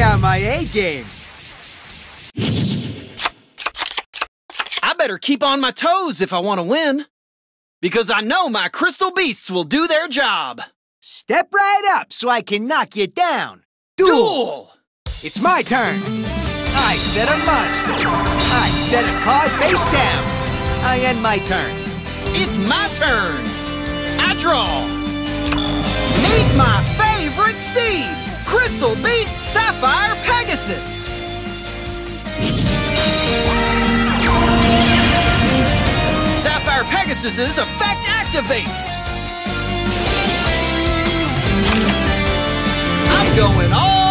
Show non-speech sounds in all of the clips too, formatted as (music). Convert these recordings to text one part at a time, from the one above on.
on my A game. I better keep on my toes if I want to win. Because I know my crystal beasts will do their job. Step right up so I can knock you down. Duel! It's my turn. I set a monster. I set a card face down. I end my turn. It's my turn. I draw. Sapphire Pegasus. Sapphire Pegasus's effect activates. I'm going all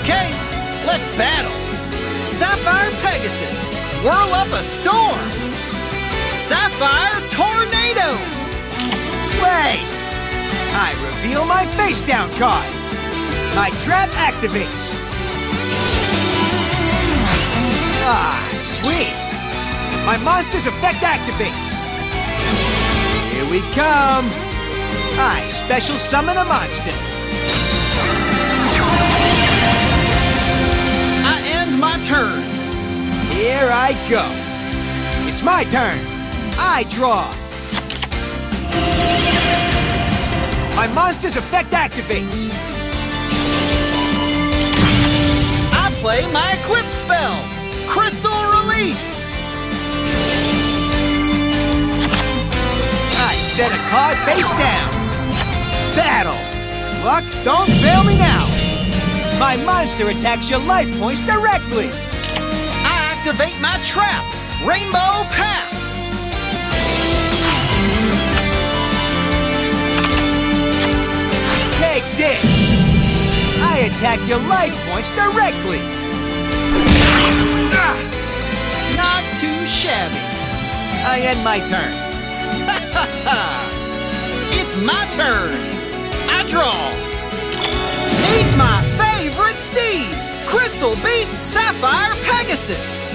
Okay, let's battle. Sapphire Pegasus, whirl up a storm. Sapphire Tornado. Wait! I reveal my face down card. My trap activates. Ah, sweet. My monster's effect activates. Here we come. I special summon a monster. Here I go. It's my turn. I draw. My monster's effect activates. I play my equip spell. Crystal release. I set a card face down. Battle. Luck, don't fail me now. My monster attacks your life points directly. Activate my trap. Rainbow Path. Take this. I attack your life points directly. Ah, not too shabby. I end my turn. (laughs) It's my turn. I draw. Meet my favorite steed, Crystal Beast Sapphire Pegasus.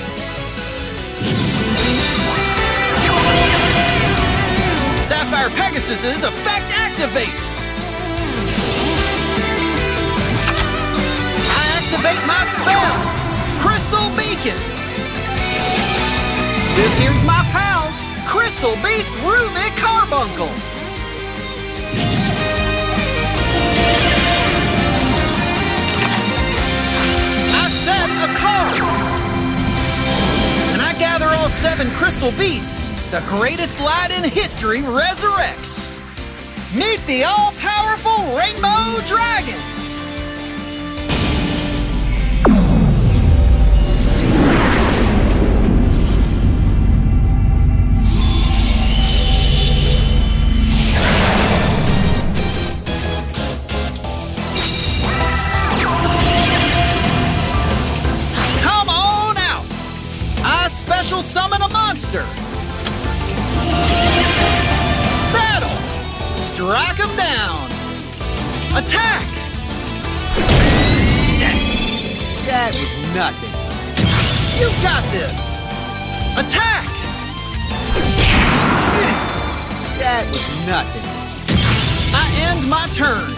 Sapphire Pegasus's effect activates. I activate my spell, Crystal Beacon. This here's my pal, Crystal Beast Ruby Carbuncle. Seven crystal beasts. The greatest light in history resurrects. Meet the all-powerful Rainbow Dragon. Strike him down! Attack! That was nothing. You got this! Attack! That was nothing. I end my turn.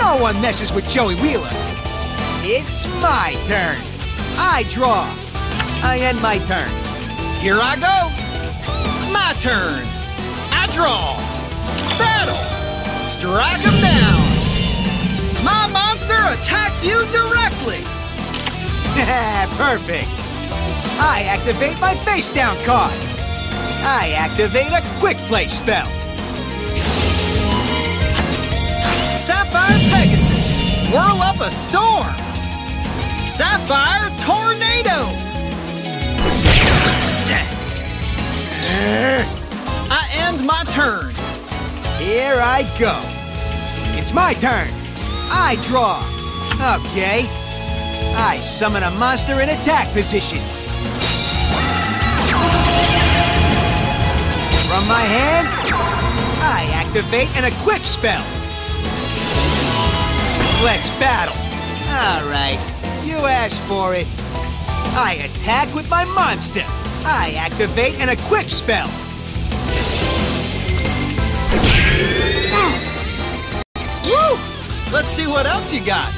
No one messes with Joey Wheeler. It's my turn. I draw. I end my turn. Here I go. My turn. I draw. Battle. Strike him down. My monster attacks you directly. (laughs) Perfect. I activate my face down card. I activate a quick play spell. Sapphire Pegasus, whirl up a storm. Sapphire Tornado. (laughs) I end my turn. Here I go. It's my turn. I draw. Okay. I summon a monster in attack position. From my hand, I activate an equip spell. Let's battle. All right, you asked for it. I attack with my monster. I activate an equip spell. Woo! Let's see what else you got.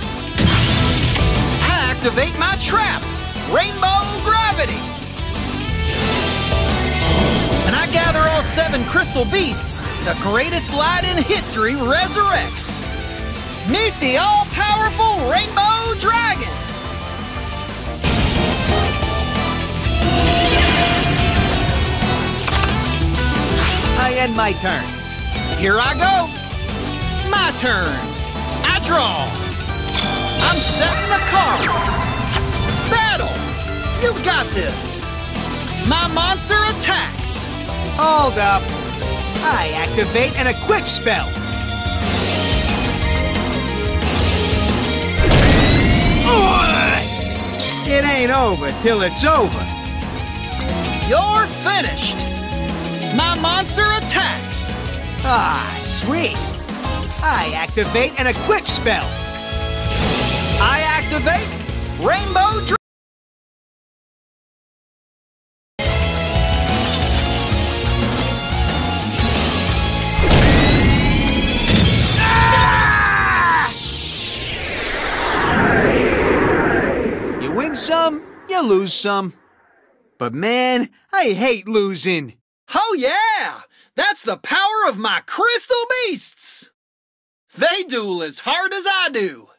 I activate my trap, Rainbow Gravity. And I gather all seven crystal beasts. The greatest light in history resurrects. Meet the all-powerful Rainbow Dragon. I end my turn. Here I go. My turn. I draw. I'm setting the card. Battle. You got this. My monster attacks. Hold up. I activate an equip spell. It ain't over till it's over. You're finished. My monster attacks. Ah, sweet. I activate an equip spell. I activate Rainbow You win some, you lose some. But man, I hate losing. Oh, yeah! That's the power of my crystal beasts! They duel as hard as I do.